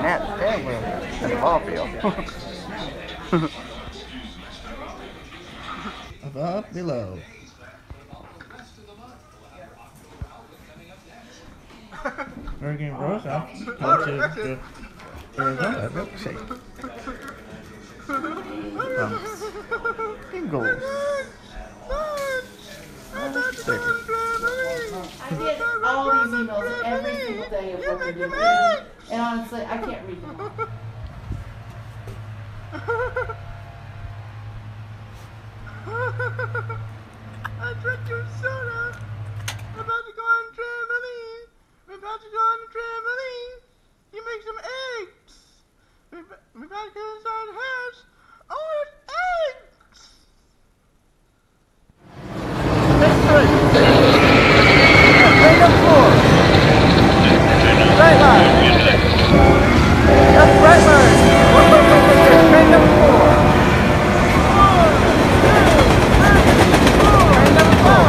Nat Angler at the ball field. Above, below. Hurricane Rosa. Arizona milkshake. Ingles. All these emails every single day of what they're doing. And honestly, I can't read them all. I drank your soda. I'm about to go on a trampoline. We're about to go on a trampoline. You make some eggs. We're about we're about to go inside the house. Oh, it's eggs. Right up four. Right line. That's right line. Right up four. Right up four.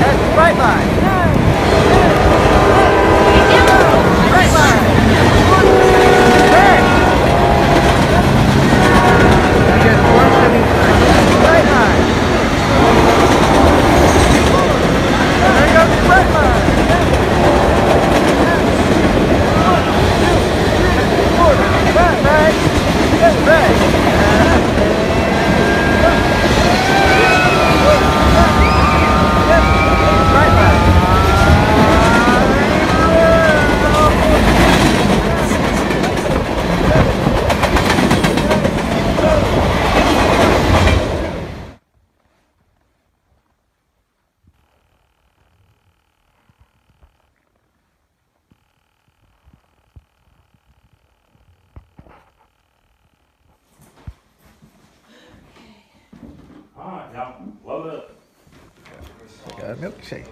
That's right line. Right line. Back. You get 175. Right line. There goes the right line. Quarter. Right, right. Get right. Right line. Alright, y'all, load up. Got a milkshake.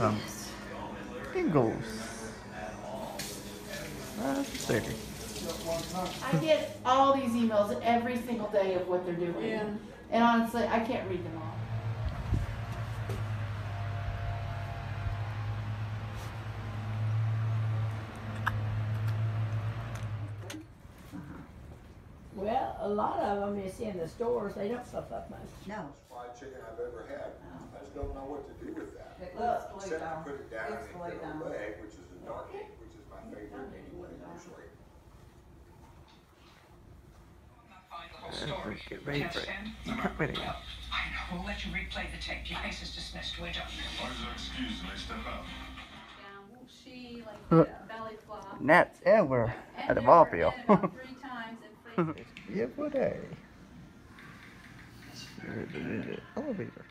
Um, Ingles. Uh, 30. I get all these emails every single day of what they're doing. And honestly, I can't read them all. Well, a lot of them is in the stores, they don't puff up much. No. fried chicken I've ever had. I just don't know what to do with that. It looks way Except to down. put it down It's and way get a down. leg, which is a dark meat, which is my favorite anyway, usually. Get ready for it. Get ready. I know. We'll let you replay the tape. Your case is dismissed. We're done. down, won't she like Uh. did a belly flop? Nats Angler And at the ball field. Yeah, what a elevator.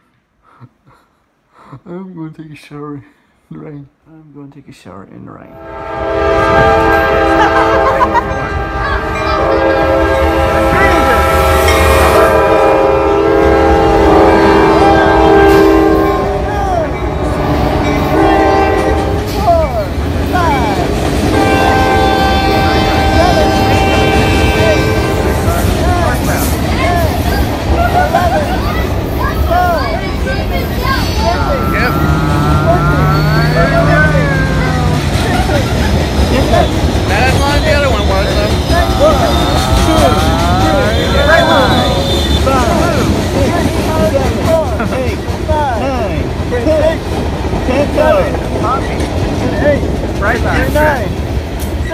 I'm going to take a shower in the rain. I'm going to take a shower in the rain.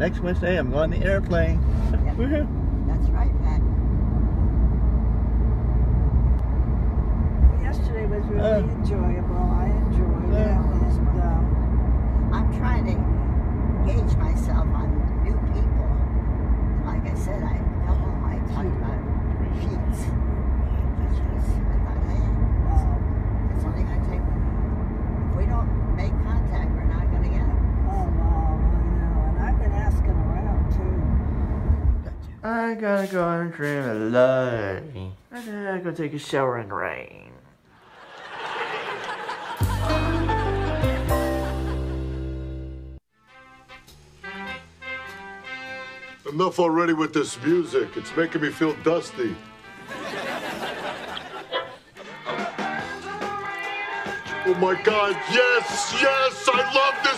Next Wednesday, I'm going on the airplane. Yep. That's right, Pat. Yesterday was really Uh. enjoyable. I enjoyed it. And, um, I'm trying to gauge myself on new people. And like I said, I come home, I talked about sheets. Which was, I thought, hey, uh, it's only going to take, if we don't make contact, we're not going to get them. oh, wow, I know. And I've been asking around too. I gotta go on a dream of love. I gotta go take a shower in rain. Enough already with this music. It's making me feel dusty. Oh my god, yes, yes, I love this!